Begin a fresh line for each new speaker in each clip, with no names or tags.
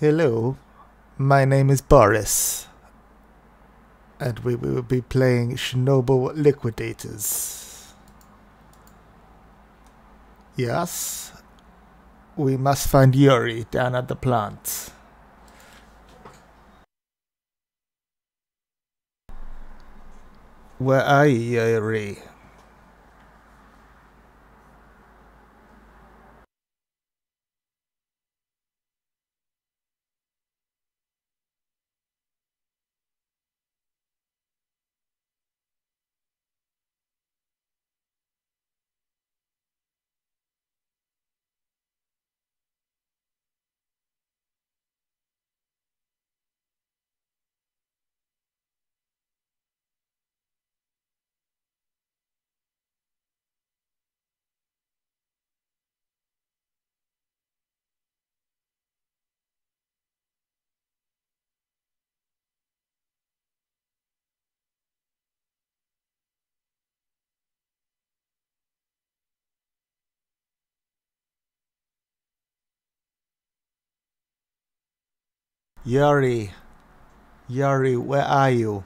Hello, my name is Boris, and we will be playing Chernobyl Liquidators. Yes, we must find Yuri down at the plant. Where are you, Yuri? Yuri, Yuri, where are you?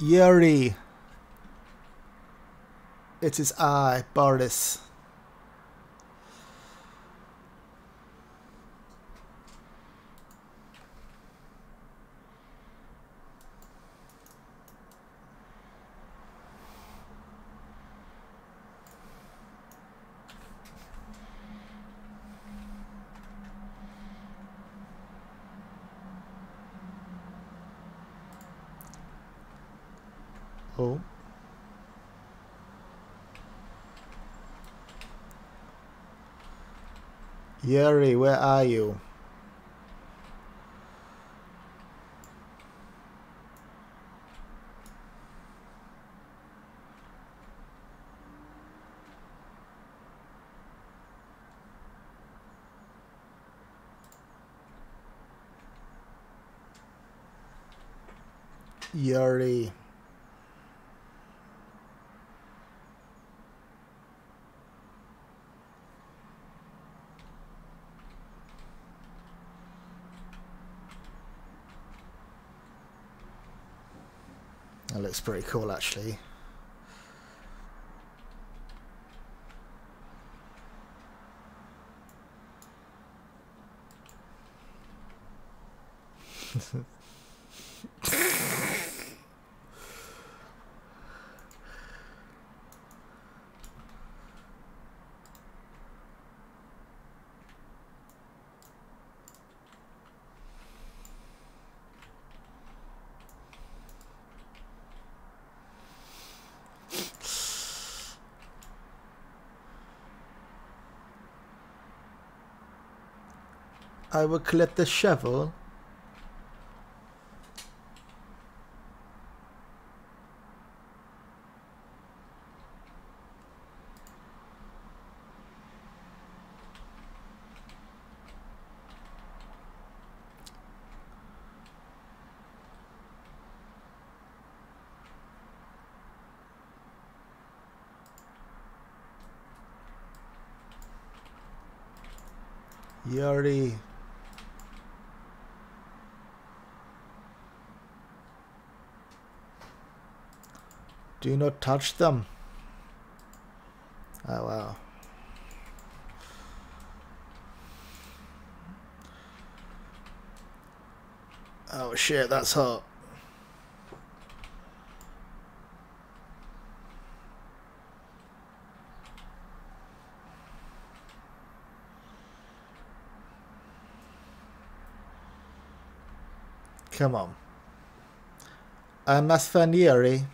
Yuri. It is I, Boris. home Yuri where are you Yuri. Looks pretty cool actually. I will collect the shovel. Yuri. Do not touch them. Oh wow. Oh shit, that's hot. Come on. Uh, I'm Asfanieri.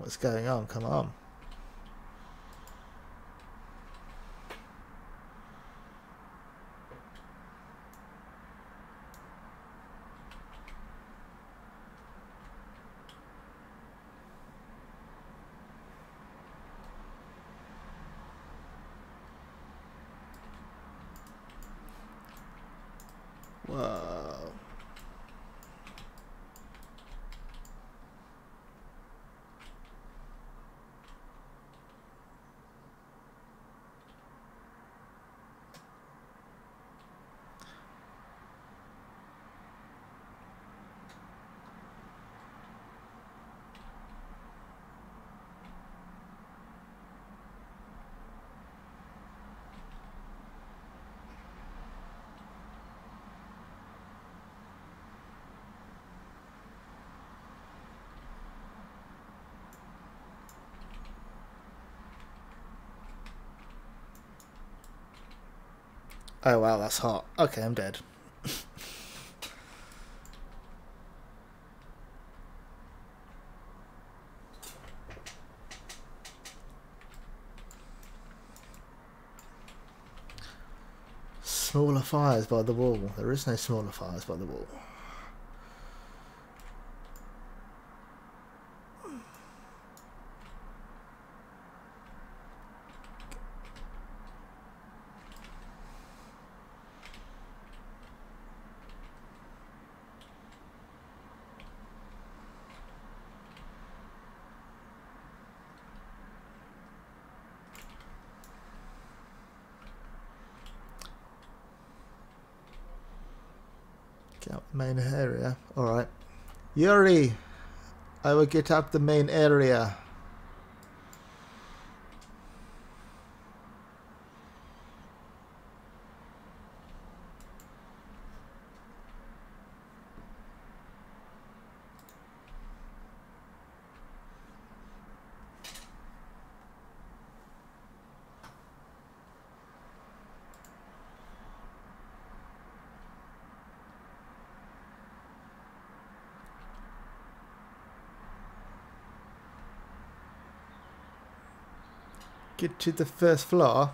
What's going on? Come on. Whoa. Oh wow, that's hot. Okay, I'm dead. Smaller fires by the wall. There is no smaller fires by the wall. Out the main area. Alright. Yuri! I will get out the main area. Get to the first floor.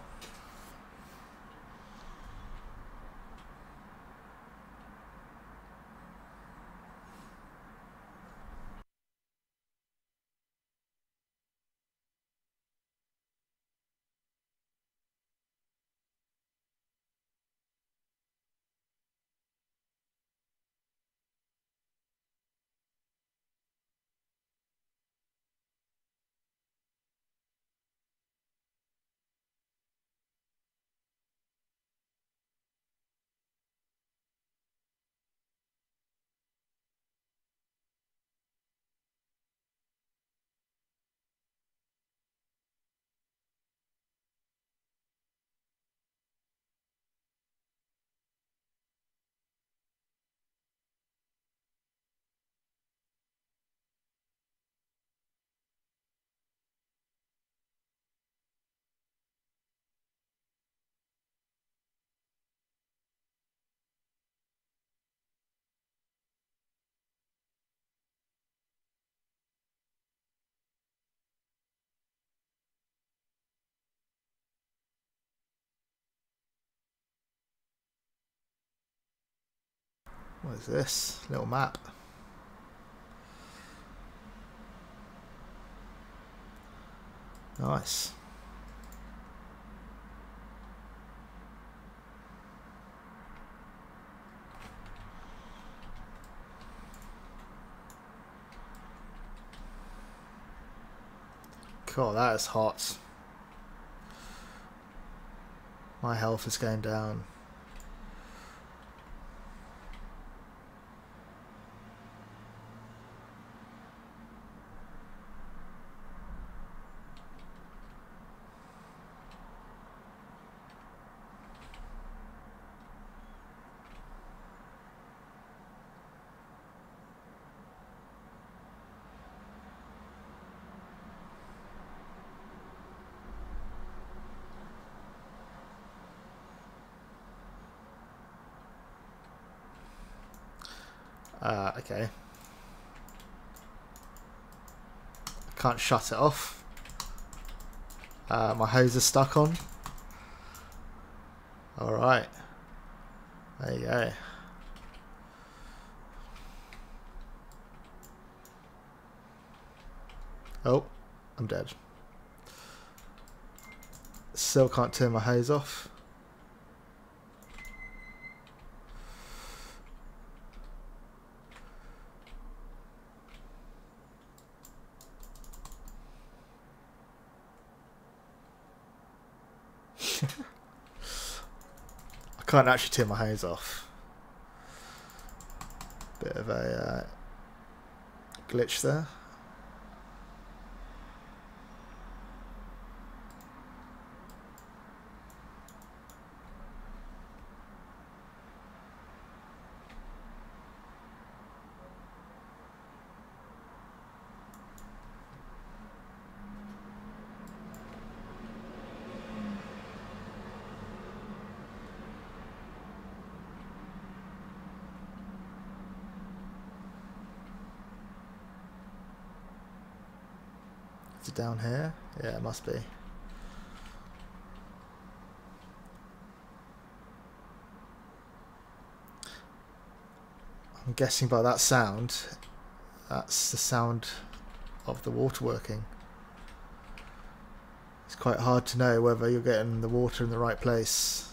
What is this? Little map. Nice. Cool, that is hot. My health is going down. Uh, okay. I can't shut it off. Uh, my hose is stuck on. Alright. There you go. Oh, I'm dead. Still can't turn my hose off. I can't actually turn my hose off. Bit of a uh, glitch there. It down here? Yeah, it must be. I'm guessing by that sound, that's the sound of the water working. It's quite hard to know whether you're getting the water in the right place.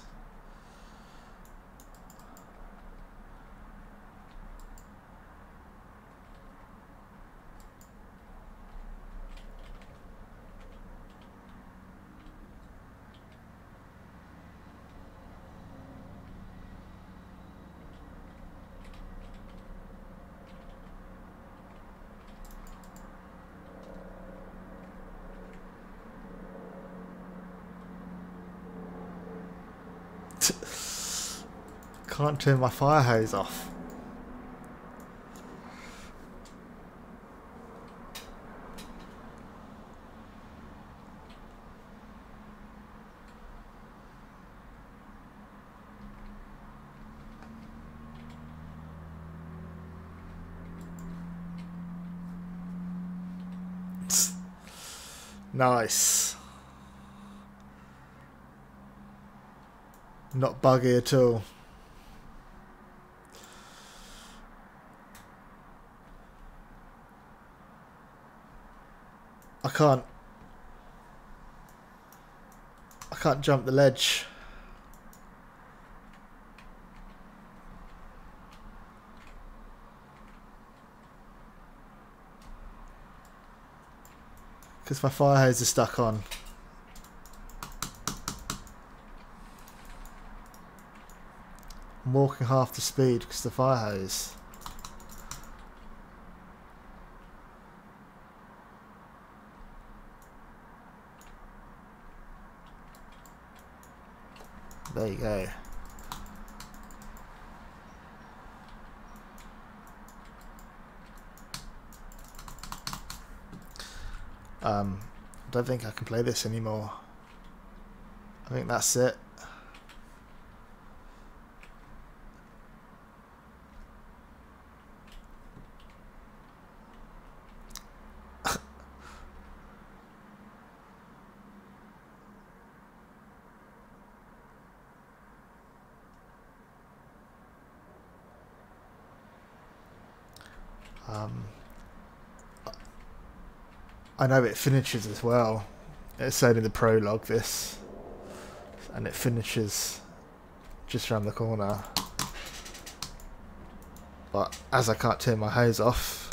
Can't turn my fire hose off. Nice. Not buggy at all. I can't. I can't jump the ledge. Because my fire hose is stuck on. I'm walking half the speed because the fire hose. There you go. Um, I don't think I can play this anymore. I think that's it. Um, I know it finishes as well. It's only the prologue this, and it finishes just around the corner. But as I can't turn my hose off,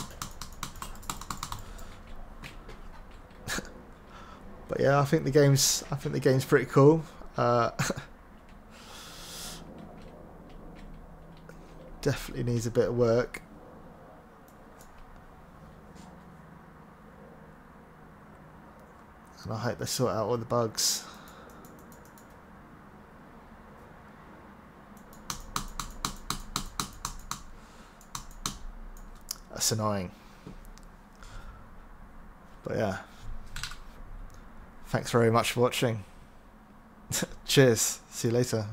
but yeah, I think the game's I think the game's pretty cool. Uh, definitely needs a bit of work. And I hope they sort out all the bugs. That's annoying. But yeah. Thanks very much for watching. Cheers. See you later.